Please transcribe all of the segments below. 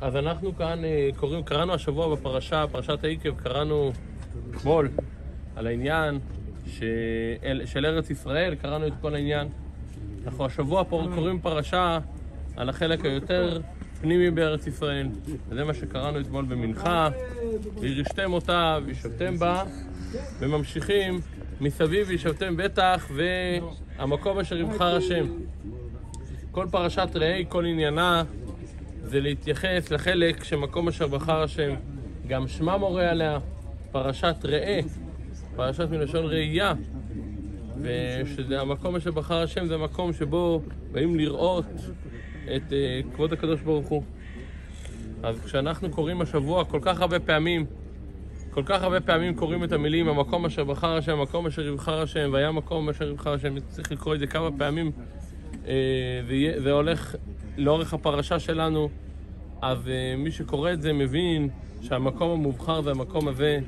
אז אנחנו כאן אה, קוראים, קראנו השבוע בפרשה, פרשת העקב, קראנו אתמול על העניין של, של ארץ ישראל, קראנו את כל העניין. אנחנו השבוע פה קוראים פרשה על החלק היותר פנימי בארץ ישראל, וזה מה שקראנו אתמול במנחה, וירשתם אותה וישבתם בה, וממשיכים מסביב וישבתם בטח, והמקום אשר יבחר השם. כל פרשת ראה, כל עניינה, זה להתייחס לחלק שמקום אשר בחר השם, גם שמה מורה עליה, פרשת ראה, פרשת מלשון ראייה, ושזה המקום אשר בחר השם זה המקום שבו באים לראות את uh, כבוד הקדוש ברוך הוא. אז כשאנחנו קוראים השבוע כל כך הרבה פעמים, כל כך הרבה פעמים קוראים את המילים המקום אשר בחר השם, המקום אשר יבחר השם, והיה מקום אשר יבחר השם, צריך לקרוא את זה כמה פעמים, uh, זה הולך לאורך הפרשה שלנו, אז uh, מי שקורא את זה מבין שהמקום המובחר זה המקום הזה,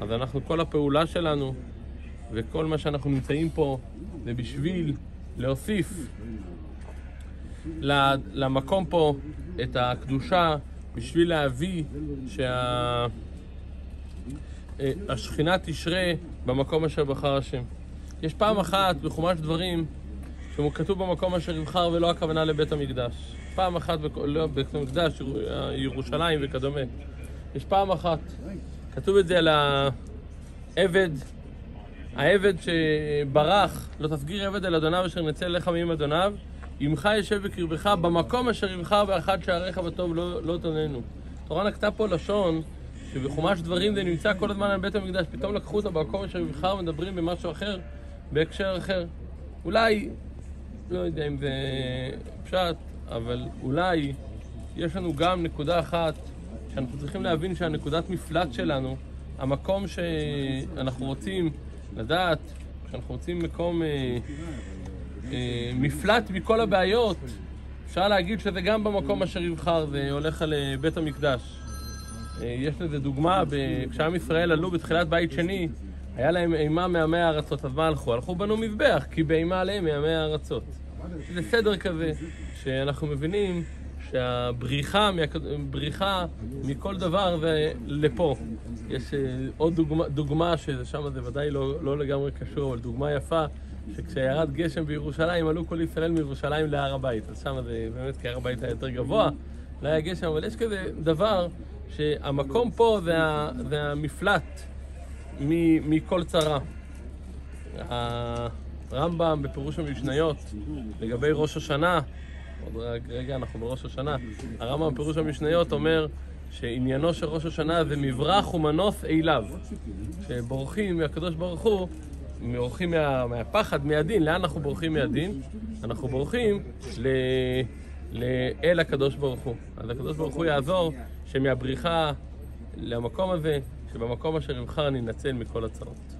אז אנחנו, כל הפעולה שלנו וכל מה שאנחנו נמצאים פה זה בשביל להוסיף למקום פה את הקדושה, בשביל להביא שהשכינה שה... תשרה במקום אשר בחר השם. יש פעם אחת בחומש דברים שכתוב במקום אשר יבחר ולא הכוונה לבית המקדש. פעם אחת, לא בית המקדש, ירושלים וכדומה. יש פעם אחת, כתוב את זה על העבד, העבד שברח, לא תסגיר עבד אל אדוניו אשר נצא לך מעם אדוניו, עמך ישב בקרבך במקום אשר יבחר באחד שעריך בטוב לא, לא תוננו. התורה נקטה פה לשון שבחומש דברים זה נמצא כל הזמן על בית המקדש, פתאום לקחו אותה במקום אשר יבחר ומדברים במשהו אחר, בהקשר אחר. אולי, לא יודע אם זה פשט, אבל אולי יש לנו גם נקודה אחת שאנחנו צריכים להבין שהנקודת מפלט שלנו, המקום שאנחנו רוצים לדעת, שאנחנו רוצים מקום אה, אה, מפלט מכל הבעיות, אפשר להגיד שזה גם במקום אשר יבחר, זה הולך על אה, בית המקדש. אה, יש לזה דוגמה, כשעם ישראל עלו בתחילת בית שני, היה להם אימה מעמי הארצות, אז מה הלכו? הלכו בנו מזבח, כי באימה עליהם מעמי הארצות. זה סדר כזה, שאנחנו מבינים שהבריחה בריחה מכל דבר זה לפה. יש עוד דוגמה, דוגמה ששם זה ודאי לא, לא לגמרי קשור, אבל דוגמה יפה, שכשירד גשם בירושלים עלו כל ישראל מירושלים להר הבית. אז שם זה באמת, כי הר הבית היה יותר גבוה, לא היה גשם, אבל יש כזה דבר שהמקום פה זה, ה, זה המפלט מכל צרה. הרמב"ם בפירוש המשניות לגבי ראש השנה, עוד רגע אנחנו בראש השנה, הרמב"ם בפירוש המשניות אומר שעניינו של ראש השנה זה מברח ומנוף אליו. שבורחים מהקדוש ברוך הוא, בורחים מה, מהפחד, מהדין, לאן אנחנו בורחים מהדין? אנחנו בורחים ל, לאל הקדוש ברוך הוא. אז הקדוש ברוך הוא יעזור שמהבריחה למקום הזה, שבמקום אשר יבחר ננצל מכל הצרות.